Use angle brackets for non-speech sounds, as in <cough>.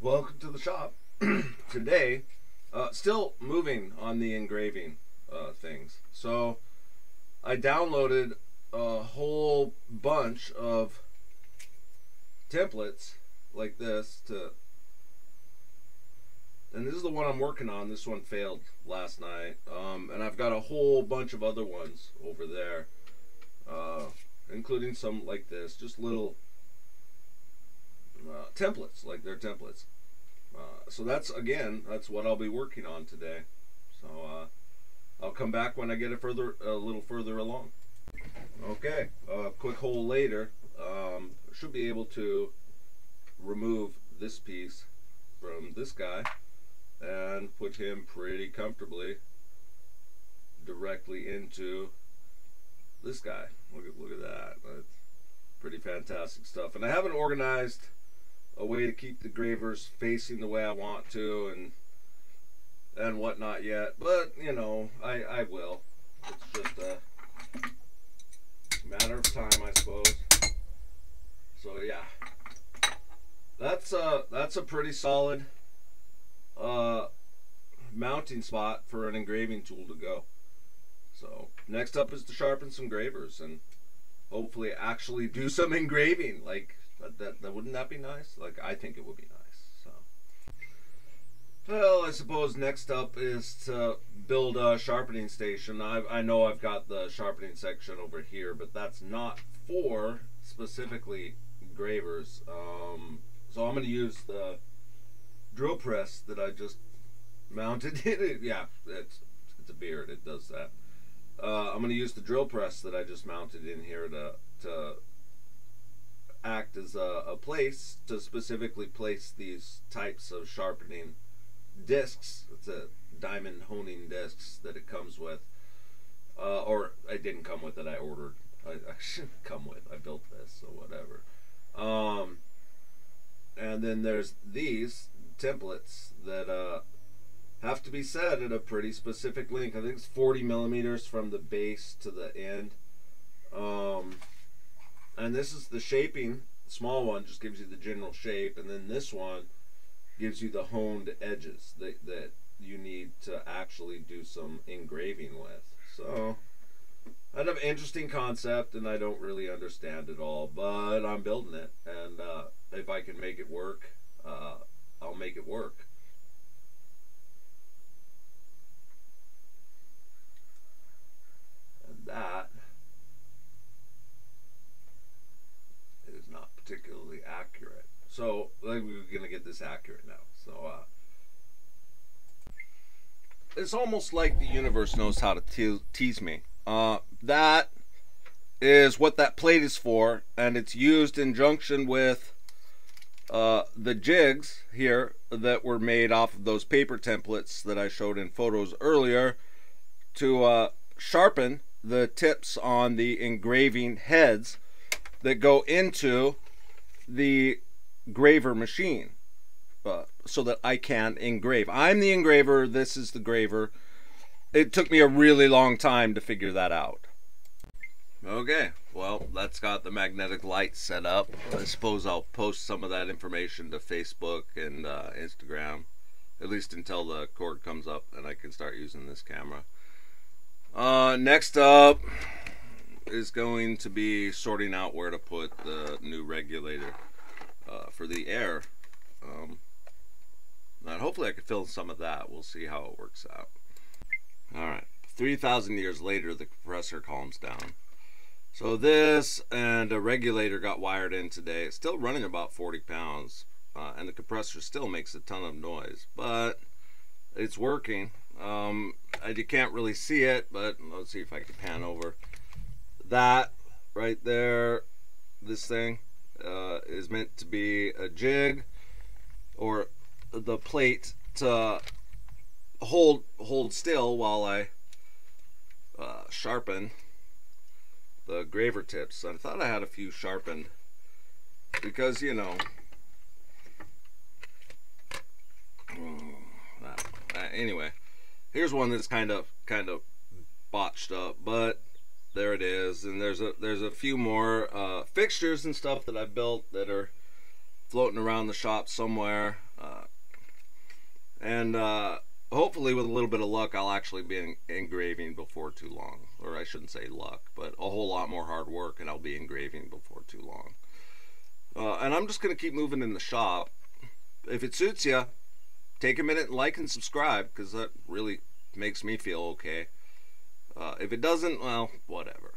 Welcome to the shop. <clears throat> Today, uh, still moving on the engraving uh, things. So, I downloaded a whole bunch of templates like this to and this is the one I'm working on. This one failed last night, um, and I've got a whole bunch of other ones over there, including some like this, just little uh, templates, like they're templates. Uh, so that's again, that's what I'll be working on today. So uh, I'll come back when I get a further, a little further along. Okay, a quick hole later, um, should be able to remove this piece from this guy and put him pretty comfortably directly into this guy. Look at look at that. That's pretty fantastic stuff. And I haven't organized a way to keep the gravers facing the way I want to and and whatnot yet. But you know, I I will. It's just a matter of time, I suppose. So yeah, that's a that's a pretty solid uh, mounting spot for an engraving tool to go. So next up is to sharpen some gravers and hopefully actually do some engraving. Like that, that, that wouldn't that be nice? Like I think it would be nice. So well, I suppose next up is to build a sharpening station. I I know I've got the sharpening section over here, but that's not for specifically gravers. Um, so I'm going to use the drill press that I just mounted it. <laughs> Yeah, it's, it's a beard. It does that. Uh, I'm going to use the drill press that I just mounted in here to, to act as a, a place to specifically place these types of sharpening discs. It's a diamond honing discs that it comes with. Uh, or I didn't come with it. I ordered. I, I <laughs> shouldn't come with. I built this, so whatever. Um, and then there's these templates that uh, be set at a pretty specific length. I think it's 40 millimeters from the base to the end. Um, and this is the shaping. small one just gives you the general shape, and then this one gives you the honed edges that, that you need to actually do some engraving with. So, kind of interesting concept, and I don't really understand it all, but I'm building it, and uh, if I can make it work, uh, I'll make it work. And that is not particularly So we're to get this accurate now. So uh, it's almost like the universe knows how to te tease me. Uh, that is what that plate is for, and it's used in junction with uh, the jigs here that were made off of those paper templates that I showed in photos earlier to uh, sharpen the tips on the engraving heads that go into the graver machine uh, so that I can engrave. I'm the engraver, this is the graver. It took me a really long time to figure that out. Okay, well, that's got the magnetic light set up. I suppose I'll post some of that information to Facebook and uh, Instagram, at least until the cord comes up and I can start using this camera. Uh, next up is going to be sorting out where to put the new regulator uh, for the air. Um, and hopefully I can film some of that. We'll see how it works out. Alright, 3,000 years later the compressor calms down. So this and a regulator got wired in today. It's still running about 40 pounds. Uh, and the compressor still makes a ton of noise. But it's working. Um, you can't really see it, but let's see if I can pan over. That right there, this thing, is meant to be a jig or the plate to hold hold still while I uh, sharpen the graver tips. I thought I had a few sharpened because, you know, <sighs> anyway, here's one that's kind of kind of botched up, but there it is. And there's a there's a few more uh, fixtures and stuff that I've built that are floating around the shop somewhere. Uh, and uh, hopefully, with a little bit of luck, I'll actually be engraving before too long. Or I shouldn't say luck, but a whole lot more hard work, and I'll be engraving before too long. Uh, and I'm just going to keep moving in the shop. If it suits you, take a minute and like and subscribe because that really makes me feel okay. Uh, if it doesn't, well, whatever.